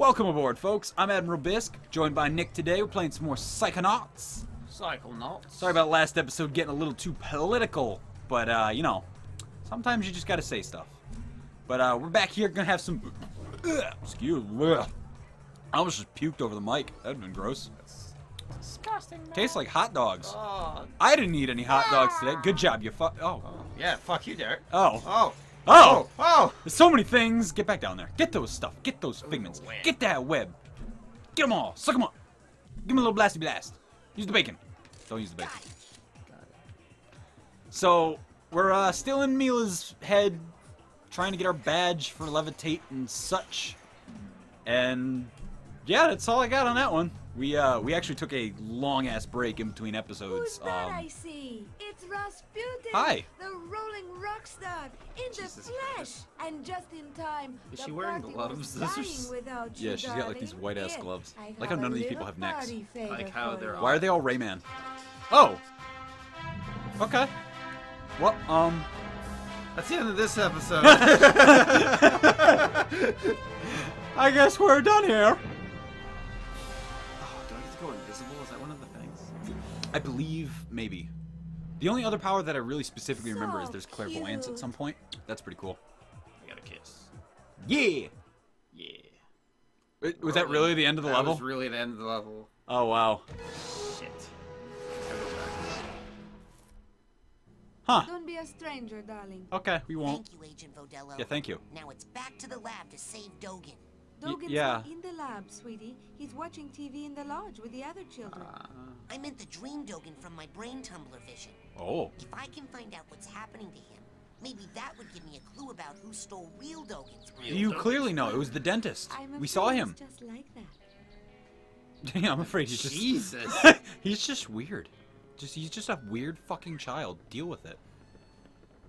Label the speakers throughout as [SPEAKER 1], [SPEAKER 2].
[SPEAKER 1] Welcome aboard, folks. I'm Admiral Bisque, joined by Nick today. We're playing some more Psychonauts.
[SPEAKER 2] Cycle nuts.
[SPEAKER 1] Sorry about last episode getting a little too political, but, uh, you know, sometimes you just gotta say stuff. But, uh, we're back here, gonna have some... Excuse me. I almost just puked over the mic. That'd been gross.
[SPEAKER 2] Disgusting. Man.
[SPEAKER 1] Tastes like hot dogs.
[SPEAKER 2] Oh,
[SPEAKER 1] I didn't eat any hot dogs today. Good job, you fuck... Oh.
[SPEAKER 2] yeah. Fuck you, Derek.
[SPEAKER 1] Oh.
[SPEAKER 2] Oh.
[SPEAKER 1] Oh!
[SPEAKER 2] Oh.
[SPEAKER 1] There's so many things. Get back down there. Get those stuff. Get those figments.
[SPEAKER 2] web.
[SPEAKER 1] Get that web. Get them all. Suck them up. Give me a little blasty blast. Use the bacon. Don't use the bacon. So, we're uh, still in Milla's head, trying to get our badge for levitate and such. And yeah, that's all I got on that one. We uh, we actually took a long ass break in between episodes.
[SPEAKER 3] Who's that
[SPEAKER 1] Um,
[SPEAKER 3] I see? It's Razputin.
[SPEAKER 1] Hi.
[SPEAKER 3] The rolling rock star in
[SPEAKER 2] Jesus
[SPEAKER 3] the flesh, and just in time.
[SPEAKER 2] Is she wearing
[SPEAKER 3] party
[SPEAKER 2] gloves?
[SPEAKER 3] was
[SPEAKER 2] Those are
[SPEAKER 3] without you,
[SPEAKER 1] Yeah, she's got, like, these white-ass gloves.
[SPEAKER 3] I
[SPEAKER 1] Like how none of these people have necks.
[SPEAKER 2] Like how they're all-
[SPEAKER 1] Why are they all Rayman? Oh. Okay. Well, um.
[SPEAKER 2] That's the end of this episode.
[SPEAKER 1] I guess we're done here.
[SPEAKER 2] Invisible? Is that one of the things?
[SPEAKER 1] I believe maybe. The only other power that I really specifically remember is there's clairvoyance at some point. That's pretty cool.
[SPEAKER 2] I got a kiss.
[SPEAKER 1] Yeah.
[SPEAKER 2] Yeah.
[SPEAKER 1] Wait, Was that really the end of the
[SPEAKER 2] that
[SPEAKER 1] level?
[SPEAKER 2] was really the end of the level.
[SPEAKER 1] Oh wow.
[SPEAKER 2] Shit.
[SPEAKER 1] Huh.
[SPEAKER 3] Don't be a stranger, darling.
[SPEAKER 1] Okay, we won't.
[SPEAKER 4] Thank you, Agent Vodello.
[SPEAKER 1] Yeah, thank you.
[SPEAKER 4] Now it's back to the lab to save Dogen.
[SPEAKER 3] Dogen's
[SPEAKER 1] yeah.
[SPEAKER 3] not in the lab, sweetie. He's watching TV in the lodge with the other children.
[SPEAKER 2] Uh,
[SPEAKER 4] I meant the dream Dogen from my brain tumbler vision.
[SPEAKER 1] Oh.
[SPEAKER 4] If I can find out what's happening to him, maybe that would give me a clue about who stole real Dogen's brain.
[SPEAKER 1] You clearly know it was the dentist.
[SPEAKER 3] I'm
[SPEAKER 1] We saw him.
[SPEAKER 3] Just like that.
[SPEAKER 1] yeah, I'm afraid he's just.
[SPEAKER 2] Jesus.
[SPEAKER 1] he's just weird. Just he's just a weird fucking child. Deal with it.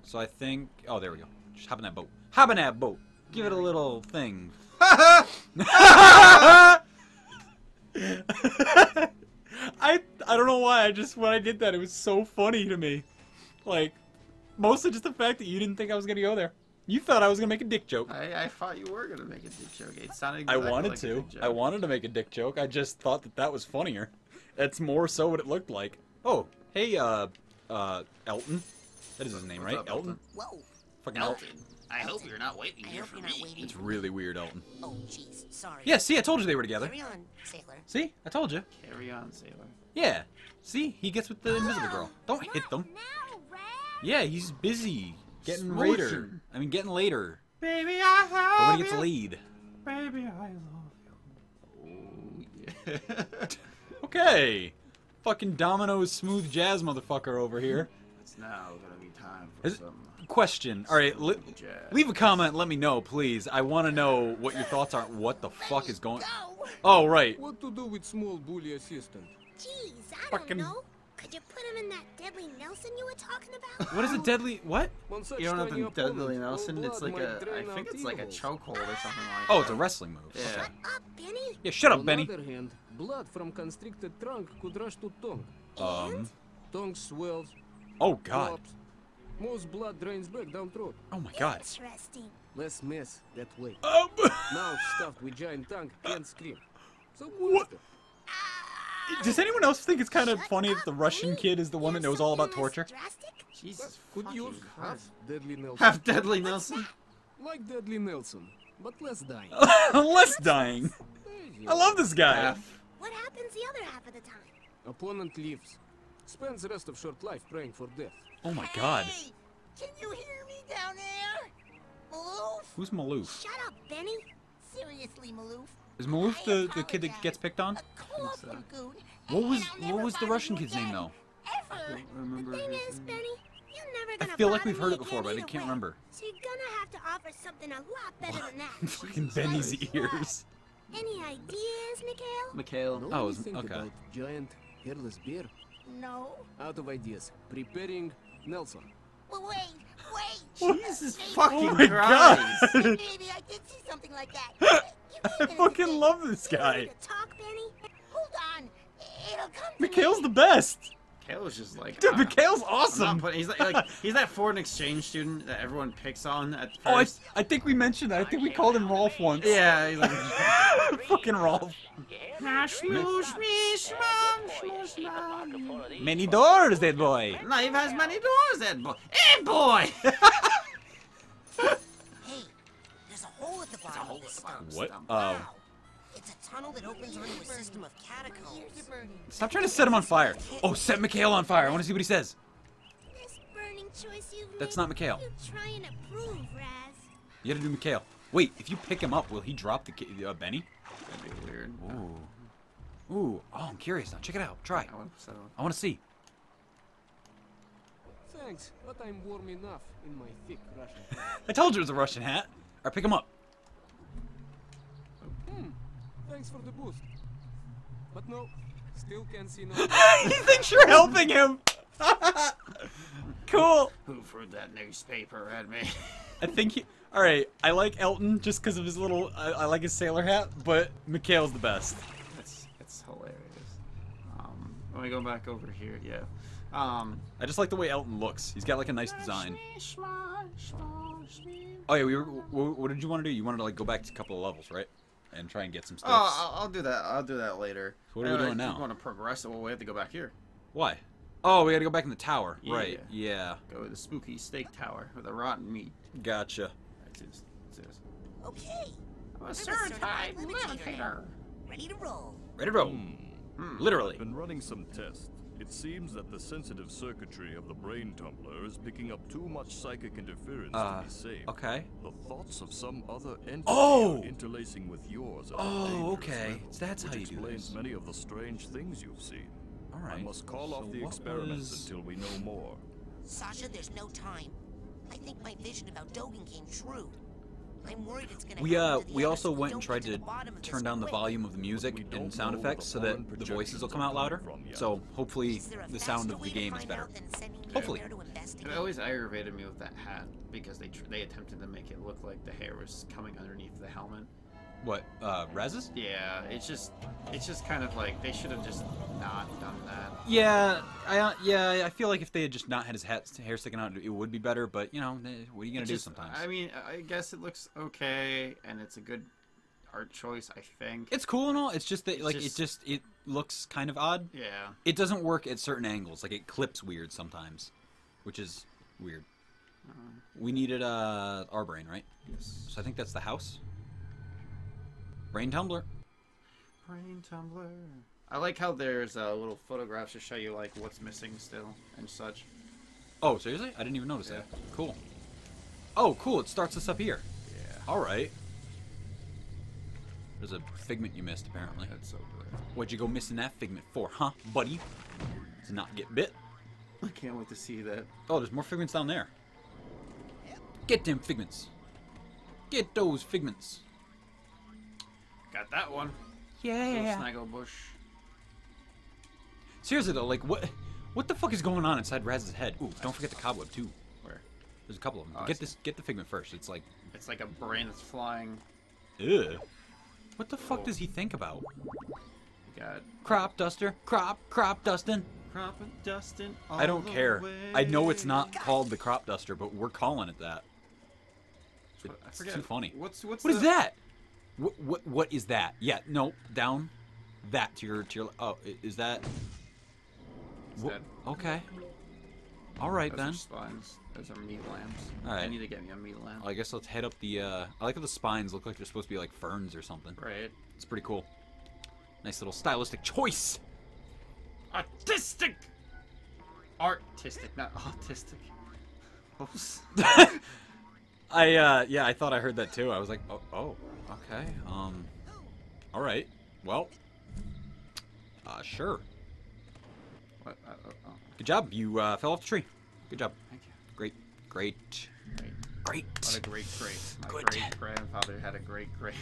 [SPEAKER 1] So I think. Oh, there we go. Just hop in that boat. Hop in that boat. Give it a little thing. I I don't know why. I just when I did that, it was so funny to me. Like, mostly just the fact that you didn't think I was gonna go there. You thought I was gonna make a dick joke.
[SPEAKER 2] I, I thought you were gonna make a dick joke. It sounded
[SPEAKER 1] I
[SPEAKER 2] exactly
[SPEAKER 1] wanted
[SPEAKER 2] like a
[SPEAKER 1] to.
[SPEAKER 2] dick joke.
[SPEAKER 1] I wanted to make a dick joke. I just thought that that was funnier. That's more so what it looked like. Oh, hey, uh, uh, Elton. That is his name,
[SPEAKER 2] What's
[SPEAKER 1] right?
[SPEAKER 2] up,
[SPEAKER 1] Elton.
[SPEAKER 2] Elton?
[SPEAKER 4] Whoa.
[SPEAKER 1] Fucking
[SPEAKER 2] Elton.
[SPEAKER 1] Elton.
[SPEAKER 2] I hope you're not waiting
[SPEAKER 4] I
[SPEAKER 2] here
[SPEAKER 4] hope
[SPEAKER 2] for
[SPEAKER 4] you're not
[SPEAKER 2] me.
[SPEAKER 4] waiting.
[SPEAKER 1] It's really weird, Elton.
[SPEAKER 4] Oh, jeez. Sorry.
[SPEAKER 1] Yeah, see, I told you they were together.
[SPEAKER 4] Carry on, sailor.
[SPEAKER 1] See, I told you.
[SPEAKER 2] Carry on, sailor.
[SPEAKER 1] Yeah. See, he gets with the invisible girl. Don't hit them. Yeah, he's busy getting
[SPEAKER 2] Smooching.
[SPEAKER 1] later. I mean, getting later.
[SPEAKER 2] Baby, I
[SPEAKER 1] But
[SPEAKER 2] love
[SPEAKER 1] when he gets
[SPEAKER 2] you.
[SPEAKER 1] laid.
[SPEAKER 2] Baby, I love you. Oh, yeah.
[SPEAKER 1] Okay. Fucking Domino's smooth jazz motherfucker over here.
[SPEAKER 2] it's now gonna be time for
[SPEAKER 1] Is-
[SPEAKER 2] some
[SPEAKER 1] Question. All right, li- leave a comment. Let me know, please. I want to know what your thoughts are. What the fuck is going?
[SPEAKER 4] Go!
[SPEAKER 1] Oh, right.
[SPEAKER 5] What to do with small bully assistant?
[SPEAKER 6] Jeez, I
[SPEAKER 1] Fucking-
[SPEAKER 6] don't know. Could you put him in that deadly Nelson you were talking about?
[SPEAKER 1] What is a deadly? What?
[SPEAKER 5] One such
[SPEAKER 2] You don't have
[SPEAKER 5] tiny
[SPEAKER 2] the Dudley
[SPEAKER 5] opponent,
[SPEAKER 2] Nelson. It's like a. I think it's like a chokehold or something like
[SPEAKER 1] Oh,
[SPEAKER 2] that.
[SPEAKER 1] it's a wrestling move.
[SPEAKER 2] Yeah.
[SPEAKER 6] Shut up, Benny.
[SPEAKER 1] Yeah, shut up,
[SPEAKER 5] On
[SPEAKER 1] Benny.
[SPEAKER 5] the other hand, blood from constricted trunk could rush to tongue.
[SPEAKER 1] Um.
[SPEAKER 5] Tongue swells,
[SPEAKER 1] Oh God.
[SPEAKER 5] drops. Most blood drains back down throat.
[SPEAKER 1] Oh my God.
[SPEAKER 6] Interesting.
[SPEAKER 5] Less mess that way.
[SPEAKER 1] Um.
[SPEAKER 5] Now stuffed with giant tongue, can't scream. So
[SPEAKER 1] What? Does anyone else think it's kind of
[SPEAKER 6] Shut
[SPEAKER 1] funny that the Russian
[SPEAKER 6] Benny.
[SPEAKER 1] kid is the one that
[SPEAKER 6] You have
[SPEAKER 1] knows all about torture?
[SPEAKER 6] Drastic?
[SPEAKER 2] Jesus
[SPEAKER 5] Could
[SPEAKER 2] fucking
[SPEAKER 5] use half
[SPEAKER 2] Christ.
[SPEAKER 5] deadly Nelson.
[SPEAKER 2] Half Deadly Nelson.
[SPEAKER 5] Like deadly Nelson, but less dying.
[SPEAKER 1] Less dying. I love this guy.
[SPEAKER 2] Half.
[SPEAKER 6] What happens the other half of the time?
[SPEAKER 5] Opponent leaves. Spends the rest of short life praying for death.
[SPEAKER 1] Oh my God.
[SPEAKER 4] Hey, can you hear me down there? Maloof?
[SPEAKER 1] Who's Maloof?
[SPEAKER 6] Shut up, Benny.
[SPEAKER 4] Seriously, Maloof?
[SPEAKER 1] Is Maloof
[SPEAKER 4] I
[SPEAKER 1] the, the kid that gets picked on?
[SPEAKER 4] A goon,
[SPEAKER 1] What was what was the Russian
[SPEAKER 4] you
[SPEAKER 1] kid's name though?
[SPEAKER 4] Ever.
[SPEAKER 2] Remember
[SPEAKER 6] the thing
[SPEAKER 2] his
[SPEAKER 6] is,
[SPEAKER 2] name?
[SPEAKER 6] Benny, you're never
[SPEAKER 1] I
[SPEAKER 6] gonna
[SPEAKER 1] feel like we've heard it before, but I can't
[SPEAKER 6] way.
[SPEAKER 1] remember.
[SPEAKER 6] So you're gonna have to offer something a lot better than that.
[SPEAKER 1] Fucking Benny's ears.
[SPEAKER 6] Any ideas, Mikhail?
[SPEAKER 2] Mikhail.
[SPEAKER 5] Know
[SPEAKER 1] Oh,
[SPEAKER 5] anything
[SPEAKER 1] okay.
[SPEAKER 5] about giant hairless bear?
[SPEAKER 4] No.
[SPEAKER 5] Out of ideas. Preparing Nelson.
[SPEAKER 4] Well, wait, wait.
[SPEAKER 2] Jesus
[SPEAKER 4] Maybe-
[SPEAKER 2] fucking
[SPEAKER 1] Oh my
[SPEAKER 2] Christ.
[SPEAKER 1] God.
[SPEAKER 4] Maybe I did see something like that. Give me a
[SPEAKER 1] I
[SPEAKER 4] minute to
[SPEAKER 1] fucking love this guy.
[SPEAKER 6] talk, Benny?
[SPEAKER 4] Hold on. It'll come to
[SPEAKER 1] Mikhail's
[SPEAKER 4] me.
[SPEAKER 1] the best.
[SPEAKER 2] Mikhail was just like.
[SPEAKER 1] Dude,
[SPEAKER 2] uh,
[SPEAKER 1] Mikhail's awesome.
[SPEAKER 2] putting- he's like, like he's that foreign exchange student that everyone picks on at
[SPEAKER 1] Oh, I. I think we mentioned that. I think we called him Rolf once.
[SPEAKER 2] yeah, he's like
[SPEAKER 1] fucking Rolf. Many doors, that boy.
[SPEAKER 2] Life has many doors, that boy. Hey, boy!
[SPEAKER 4] Hey, there's a hole at the bottom of this stump.
[SPEAKER 1] What? Oh.
[SPEAKER 4] Wow. It's a tunnel that opens onto a system of catacombs.
[SPEAKER 1] Stop trying to set him on fire. Oh, set Mikhail on fire. I want to see what he says.
[SPEAKER 6] This burning choice you've
[SPEAKER 1] That's
[SPEAKER 6] made,
[SPEAKER 1] not Mikhail.
[SPEAKER 6] You trying to prove, Raz.
[SPEAKER 1] You gotta do Mikhail. Wait, if you pick him up, will he drop the ki- uh, Benny?
[SPEAKER 2] That'd be weird.
[SPEAKER 1] Ooh. Ooh. Oh, I'm curious now. Check it out. Try.
[SPEAKER 2] I would so.
[SPEAKER 1] I want to see.
[SPEAKER 5] Thanks, but I'm warm enough in my thick Russian. hat.
[SPEAKER 1] I told you it was a Russian hat. Or pick him up.
[SPEAKER 5] hmm. Thanks for the boost. But no, still can't see no.
[SPEAKER 1] he thinks you're helping him. cool.
[SPEAKER 2] Who threw that newspaper at me?
[SPEAKER 1] I think he. All right. I like Elton just because of his little. I, I like his sailor hat, but Mikhail's the best.
[SPEAKER 2] That's that's hilarious. Um, let me go back over here. Yeah. Um.
[SPEAKER 1] I just like the way Elton looks. He's got like a nice design. Oh yeah, we were. What, what did you want to do? You wanted to like go back to a couple of levels, right? And try and get some
[SPEAKER 2] Oh,
[SPEAKER 1] stuff.
[SPEAKER 2] I'll, I'll do that. I'll do that later.
[SPEAKER 1] So what are we doing
[SPEAKER 2] I
[SPEAKER 1] now?
[SPEAKER 2] Want to progress? Well, we have to go back here.
[SPEAKER 1] Why? Oh, we gotta go back in the tower.
[SPEAKER 2] Yeah.
[SPEAKER 1] Right. Yeah.
[SPEAKER 2] Go to the spooky steak tower with the rotten meat.
[SPEAKER 1] Gotcha.
[SPEAKER 2] That's just, that's just.
[SPEAKER 4] Okay,
[SPEAKER 2] A
[SPEAKER 4] I'm a
[SPEAKER 2] certified
[SPEAKER 4] certified levitator.
[SPEAKER 2] levitator.
[SPEAKER 4] ready to roll.
[SPEAKER 1] Ready to roll.
[SPEAKER 2] Hmm.
[SPEAKER 1] Literally.
[SPEAKER 7] I've been running some tests. It seems that the sensitive circuitry of the brain tumbler is picking up too much psychic interference
[SPEAKER 1] Uh,
[SPEAKER 7] to be safe.
[SPEAKER 1] Okay.
[SPEAKER 7] The thoughts of some other entity
[SPEAKER 1] Oh!
[SPEAKER 7] are interlacing with yours at a
[SPEAKER 1] Oh,
[SPEAKER 7] dangerous
[SPEAKER 1] okay.
[SPEAKER 7] level,
[SPEAKER 1] that's how
[SPEAKER 7] which
[SPEAKER 1] you do
[SPEAKER 7] explains many of the strange things you've seen.
[SPEAKER 1] All right.
[SPEAKER 7] I must call
[SPEAKER 1] So
[SPEAKER 7] off the
[SPEAKER 1] what
[SPEAKER 7] experiments
[SPEAKER 1] was-
[SPEAKER 7] until we know more.
[SPEAKER 4] Sasha, there's no time. I think my vision about Dogen came true. I'm worried it's gonna
[SPEAKER 1] We uh
[SPEAKER 4] to
[SPEAKER 1] we also
[SPEAKER 4] we
[SPEAKER 1] went and tried
[SPEAKER 4] get
[SPEAKER 1] to
[SPEAKER 4] the bottom of this
[SPEAKER 1] turn down the volume of the music and sound effects so that the voices will come out louder.
[SPEAKER 7] coming from yet.
[SPEAKER 1] So hopefully
[SPEAKER 4] Is there a
[SPEAKER 1] the sound of the game is better.
[SPEAKER 4] out than sending me
[SPEAKER 1] Hopefully.
[SPEAKER 4] there to investigate?
[SPEAKER 2] It always aggravated me with that hat because they tr- they attempted to make it look like the hair was coming underneath the helmet.
[SPEAKER 1] What? Uh, Raz's?
[SPEAKER 2] Yeah, it's just it's just kind of like they should have just not done that.
[SPEAKER 1] Yeah, I uh, yeah I feel like if they had just not had his hat hair sticking out, it would be better. But you know, what are you gonna
[SPEAKER 2] It
[SPEAKER 1] do
[SPEAKER 2] just-
[SPEAKER 1] sometimes?
[SPEAKER 2] I mean, I guess it looks okay and it's a good art choice. I think.
[SPEAKER 1] it's cool and all. It's just that
[SPEAKER 2] It's
[SPEAKER 1] like
[SPEAKER 2] just-
[SPEAKER 1] it just it looks kind of odd.
[SPEAKER 2] yeah.
[SPEAKER 1] It doesn't work at certain angles. Like it clips weird sometimes, which is weird. We needed uh our brain, right?
[SPEAKER 2] Yes.
[SPEAKER 1] So I think that's the house. Brain tumbler.
[SPEAKER 2] Brain tumbler. I like how there's uh, little photographs to show you like what's missing still and such.
[SPEAKER 1] Oh, seriously? I didn't even notice
[SPEAKER 2] Yeah.
[SPEAKER 1] that. Cool. Oh, cool. It starts us up here.
[SPEAKER 2] Yeah.
[SPEAKER 1] All right. There's a figment you missed, apparently.
[SPEAKER 2] That's so good.
[SPEAKER 1] What'd you go missing that figment for, huh, buddy? To not get bit?
[SPEAKER 2] I can't wait to see that.
[SPEAKER 1] Oh, there's more figments down there. Get them figments. Get those figments.
[SPEAKER 2] Got that one. Little
[SPEAKER 1] Yeah.
[SPEAKER 2] snaggle bush.
[SPEAKER 1] Seriously though, like what? What the fuck is going on inside Raz's head? Ooh, don't forget the cobweb too.
[SPEAKER 2] Where?
[SPEAKER 1] There's a couple of them.
[SPEAKER 2] Oh,
[SPEAKER 1] get this. Get the figment first. It's like,
[SPEAKER 2] It's like a brain that's flying.
[SPEAKER 1] ugh. What the fuck
[SPEAKER 2] Oh.
[SPEAKER 1] does he think about?
[SPEAKER 2] We got
[SPEAKER 1] Crop duster. Crop. Crop dusting.
[SPEAKER 2] crop and dusting.
[SPEAKER 1] I don't care. I know it's not called the crop duster, but we're calling it that.
[SPEAKER 2] I
[SPEAKER 1] It's
[SPEAKER 2] forget.
[SPEAKER 1] too funny.
[SPEAKER 2] What's what's
[SPEAKER 1] What is
[SPEAKER 2] the-
[SPEAKER 1] that? What what what is that? Yeah, no, down. That to your to your. Oh, is that?
[SPEAKER 2] Dead.
[SPEAKER 1] okay. All right
[SPEAKER 2] Those
[SPEAKER 1] then.
[SPEAKER 2] are spines. Those are meat lamps.
[SPEAKER 1] All
[SPEAKER 2] I need to get me a meat lamp.
[SPEAKER 1] I guess let's head up the. uh I like how the spines look like they're supposed to be like ferns or something.
[SPEAKER 2] Right.
[SPEAKER 1] It's pretty cool. Nice little stylistic choice.
[SPEAKER 2] Artistic. Artistic, not autistic. Oops.
[SPEAKER 1] I uh yeah, I thought I heard that too. I was like, oh, oh okay. Um, all right. Well, uh, sure.
[SPEAKER 2] What? Uh, oh, oh,
[SPEAKER 1] Good job. You uh, fell off the tree. Good job.
[SPEAKER 2] thank you.
[SPEAKER 1] Great, great,
[SPEAKER 2] Great.
[SPEAKER 1] great.
[SPEAKER 2] What a great great. My
[SPEAKER 1] Good.
[SPEAKER 2] great grandfather had a great great.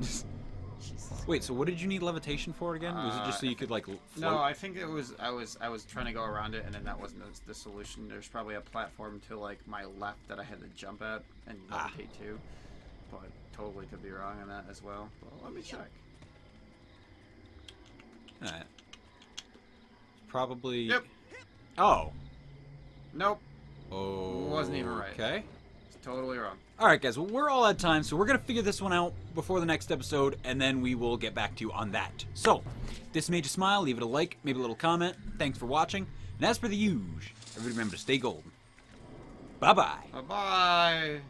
[SPEAKER 2] Jesus.
[SPEAKER 1] Wait, so what did you need levitation for again? Was it just so
[SPEAKER 2] Uh,
[SPEAKER 1] you could like l-
[SPEAKER 2] No. I think it was I was I was trying to go around it, and then that wasn't the, solution. There's probably a platform to like my left that I had to jump at and
[SPEAKER 1] Ah.
[SPEAKER 2] levitate to, but totally could be wrong on that as well. But let me check.
[SPEAKER 1] Alright. Probably.
[SPEAKER 2] Yep.
[SPEAKER 1] Oh.
[SPEAKER 2] Nope.
[SPEAKER 1] Oh.
[SPEAKER 2] Wasn't even right.
[SPEAKER 1] Okay.
[SPEAKER 2] Totally wrong.
[SPEAKER 1] All right, guys. Well, we're all out of time, so we're gonna figure this one out before the next episode, and then we will get back to you on that. So, this made you smile, leave it a like, maybe a little comment. Thanks for watching. And as for the huge, everybody remember to stay golden. Bye bye.
[SPEAKER 2] Bye bye.